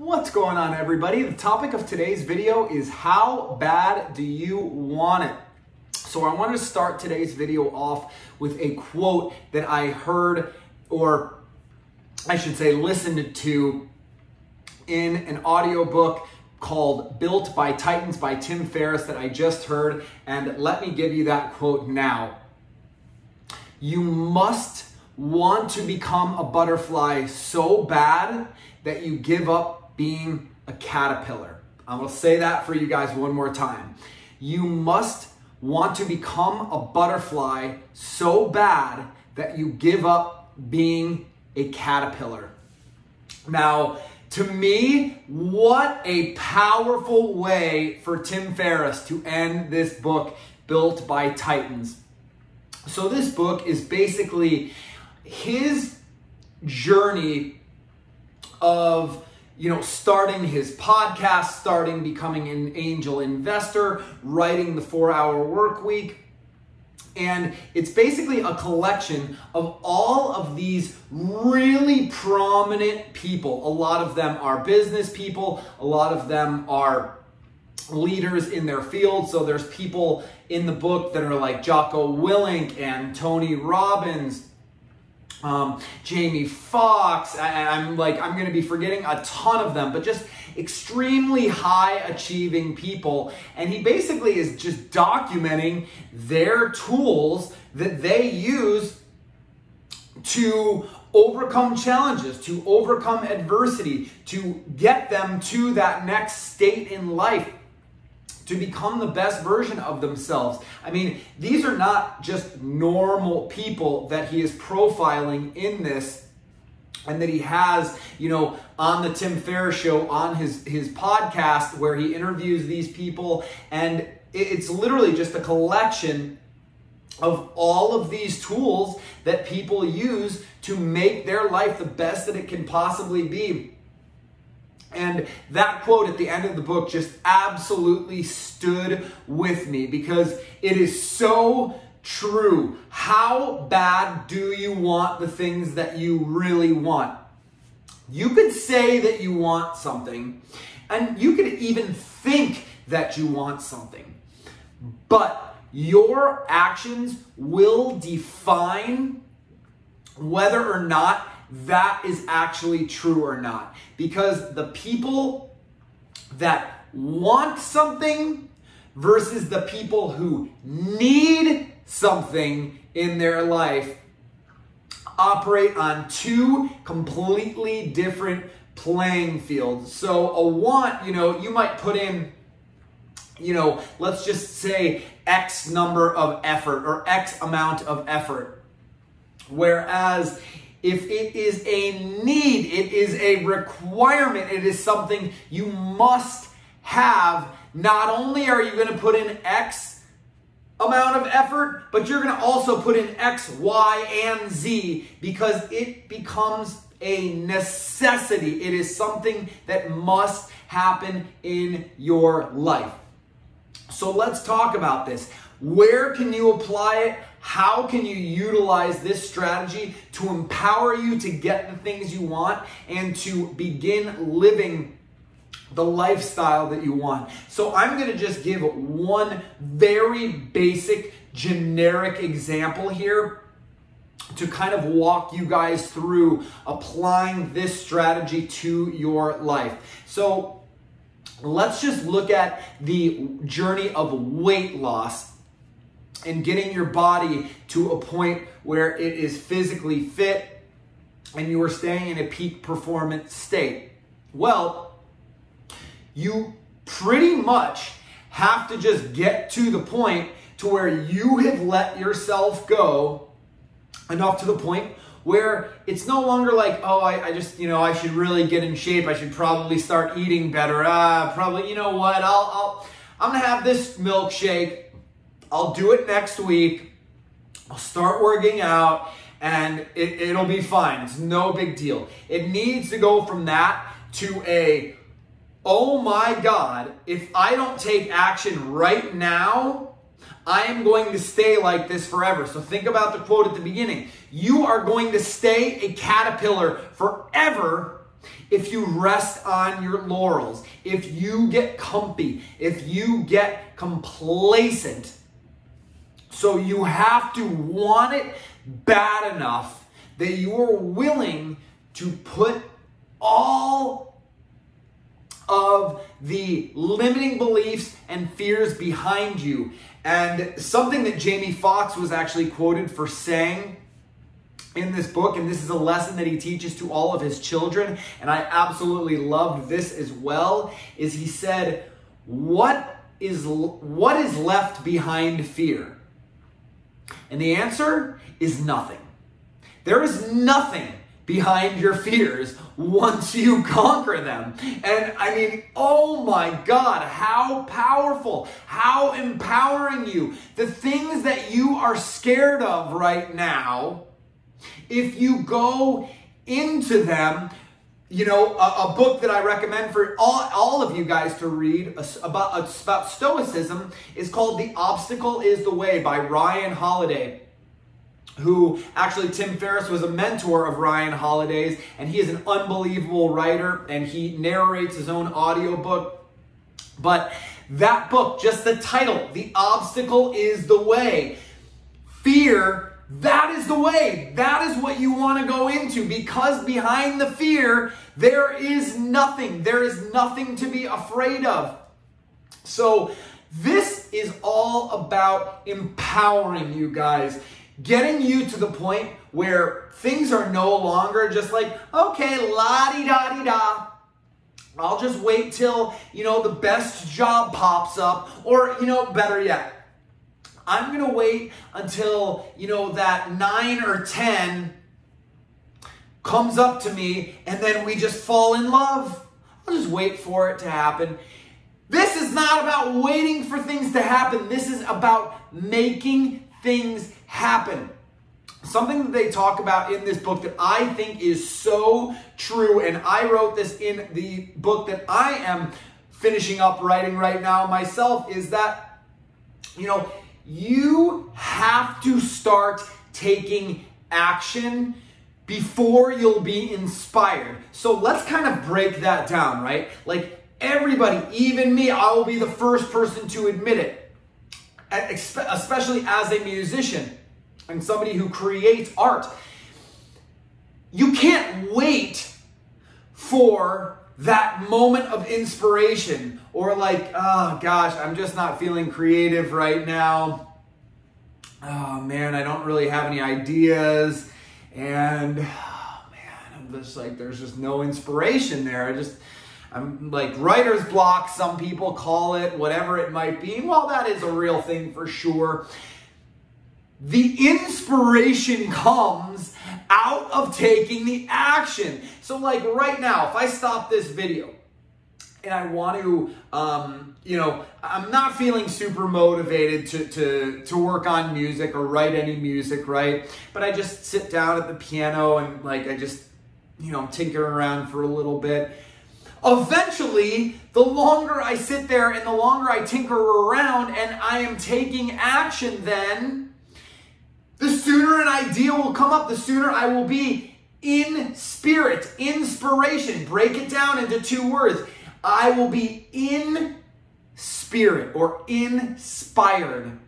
What's going on everybody? The topic of today's video is how bad do you want it? So I want to start today's video off with a quote that I heard or I should say listened to in an audiobook called Built by Titans by Tim Ferriss that I just heard and let me give you that quote now. You must want to become a butterfly so bad that you give up being a caterpillar. I'm to say that for you guys one more time. You must want to become a butterfly so bad that you give up being a caterpillar. Now, to me, what a powerful way for Tim Ferriss to end this book, Built by Titans. So, this book is basically his journey of you know, starting his podcast, starting becoming an angel investor, writing the four hour work week. And it's basically a collection of all of these really prominent people. A lot of them are business people, a lot of them are leaders in their field. So there's people in the book that are like Jocko Willink and Tony Robbins um, Jamie Foxx. I'm like, I'm going to be forgetting a ton of them, but just extremely high achieving people. And he basically is just documenting their tools that they use to overcome challenges, to overcome adversity, to get them to that next state in life to become the best version of themselves. I mean, these are not just normal people that he is profiling in this and that he has, you know, on the Tim Ferriss show on his his podcast where he interviews these people and it's literally just a collection of all of these tools that people use to make their life the best that it can possibly be. And that quote at the end of the book just absolutely stood with me because it is so true. How bad do you want the things that you really want? You could say that you want something, and you could even think that you want something, but your actions will define whether or not that is actually true or not. Because the people that want something versus the people who need something in their life operate on two completely different playing fields. So a want, you know, you might put in you know, let's just say X number of effort or X amount of effort. Whereas if it is a need, it is a requirement, it is something you must have, not only are you going to put in X amount of effort, but you're going to also put in X, Y, and Z because it becomes a necessity. It is something that must happen in your life. So let's talk about this. Where can you apply it? How can you utilize this strategy to empower you to get the things you want and to begin living the lifestyle that you want? So, I'm going to just give one very basic, generic example here to kind of walk you guys through applying this strategy to your life. So, let's just look at the journey of weight loss and getting your body to a point where it is physically fit and you are staying in a peak performance state? Well, you pretty much have to just get to the point to where you have let yourself go enough to the point where it's no longer like, oh, I, I, just, you know, I should really get in shape. I should probably start eating better. Ah, probably, you know what? I'll, I'll, I'm gonna have this milkshake I'll do it next week. I'll start working out and it, it'll be fine. It's no big deal. It needs to go from that to a, oh my God, if I don't take action right now, I am going to stay like this forever. So think about the quote at the beginning. You are going to stay a caterpillar forever if you rest on your laurels, if you get comfy, if you get complacent. So you have to want it bad enough that you're willing to put all of the limiting beliefs and fears behind you. And something that Jamie Foxx was actually quoted for saying in this book, and this is a lesson that he teaches to all of his children, and I absolutely loved this as well, is he said, What is, what is left behind fear? And the answer is nothing. There is nothing behind your fears once you conquer them. And I mean, oh my God, how powerful, how empowering you. The things that you are scared of right now if you go into them, you know, a, a, book that I recommend for all, all of you guys to read about, about Stoicism is called The Obstacle is the Way by Ryan Holiday who actually Tim Ferriss was a mentor of Ryan Holiday's, and he is an unbelievable writer, and he narrates his own audiobook. But that book, just the title, The Obstacle is the Way. Fear that is the way. That is what you want to go into because behind the fear, there is nothing. There is nothing to be afraid of. So, this is all about empowering you guys, getting you to the point where things are no longer just like, okay, la di da di da. I'll just wait till, you know, the best job pops up, or, you know, better yet, I'm going to wait until, you know, that 9 or 10 comes up to me and then we just fall in love. I'll just wait for it to happen. This is not about waiting for things to happen. This is about making things happen. Something that they talk about in this book that I think is so true, and I wrote this in the book that I am finishing up writing right now myself, is that, you know, you have to start taking action before you'll be inspired. So let's kind of break that down, right? Like everybody, even me, I will be the first person to admit it, especially as a musician and somebody who creates art. You can't wait for that moment of inspiration or like, oh gosh, I'm just not feeling creative right now. Oh man, I don't really have any ideas. And oh man, I'm just like, there's just no inspiration there. I just, I'm like writer's block, some people call it, whatever it might be. Well, that is a real thing for sure. The inspiration comes out of taking the action. So, like right now, if I stop this video and I want to, um, you know, I'm not feeling super motivated to, to, to work on music or write any music, right? But I just sit down at the piano and like I just, you know, tinker around for a little bit. Eventually, the longer I sit there and the longer I tinker around and I am taking action, then the sooner an idea will come up, the sooner I will be in spirit, inspiration. Break it down into two words. I will be in spirit or inspired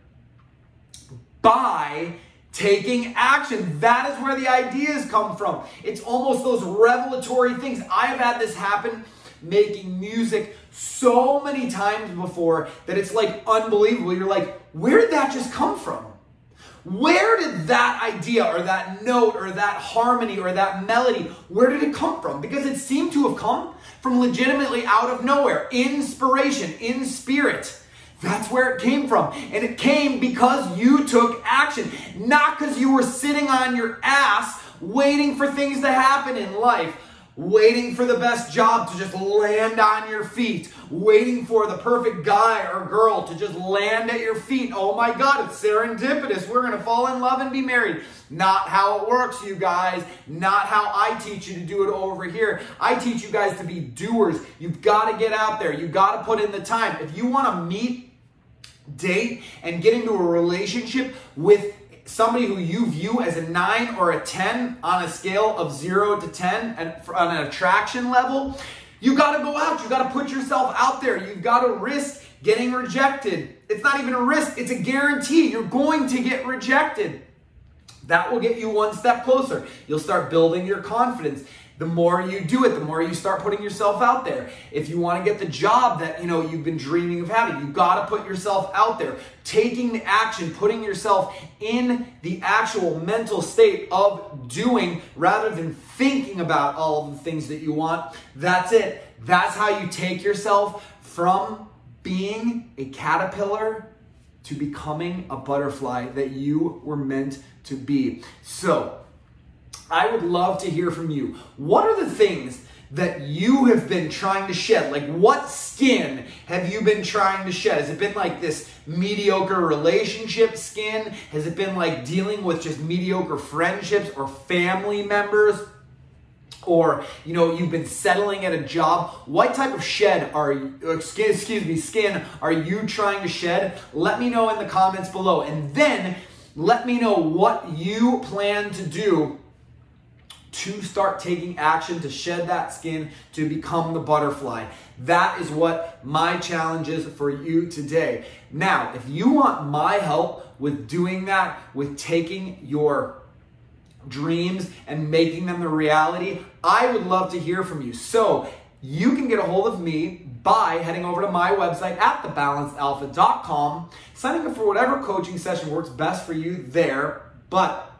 by taking action. That is where the ideas come from. It's almost those revelatory things. I've had this happen making music so many times before that it's like unbelievable. You're like, where did that just come from? Where did that idea or that note or that harmony or that melody, where did it come from? Because it seemed to have come from legitimately out of nowhere. Inspiration, in spirit. That's where it came from. And it came because you took action, not because you were sitting on your ass waiting for things to happen in life waiting for the best job to just land on your feet, waiting for the perfect guy or girl to just land at your feet. Oh my God, it's serendipitous. We're going to fall in love and be married. Not how it works, you guys. Not how I teach you to do it over here. I teach you guys to be doers. You've got to get out there. You've got to put in the time. If you want to meet, date, and get into a relationship with somebody who you view as a 9 or a 10 on a scale of 0 to 10 and on an attraction level, you got to go out. You got to put yourself out there. You've got to risk getting rejected. It's not even a risk, it's a guarantee. You're going to get rejected. That will get you one step closer. You'll start building your confidence. The more you do it, the more you start putting yourself out there. If you want to get the job that, you know, you've been dreaming of having, you've got to put yourself out there. Taking the action, putting yourself in the actual mental state of doing rather than thinking about all the things that you want. That's it. That's how you take yourself from being a caterpillar to becoming a butterfly that you were meant to be. So, I would love to hear from you. What are the things that you have been trying to shed? Like, what skin have you been trying to shed? Has it been like this mediocre relationship skin? Has it been like dealing with just mediocre friendships or family members? or you know you've been settling at a job what type of shed are you excuse, excuse me skin are you trying to shed let me know in the comments below and then let me know what you plan to do to start taking action to shed that skin to become the butterfly. That is what my challenge is for you today. Now, if you want my help with doing that, with taking your dreams and making them the reality, I would love to hear from you. So, you can get a hold of me by heading over to my website at thebalancedalpha.com, signing up for whatever coaching session works best for you there. But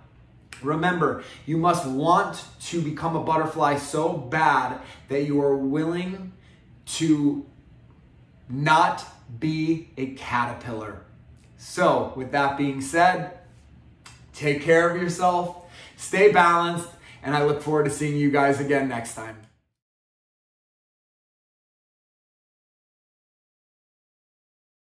remember, you must want to become a butterfly so bad that you are willing to not be a caterpillar. So, with that being said, take care of yourself, stay balanced, and I look forward to seeing you guys again next time.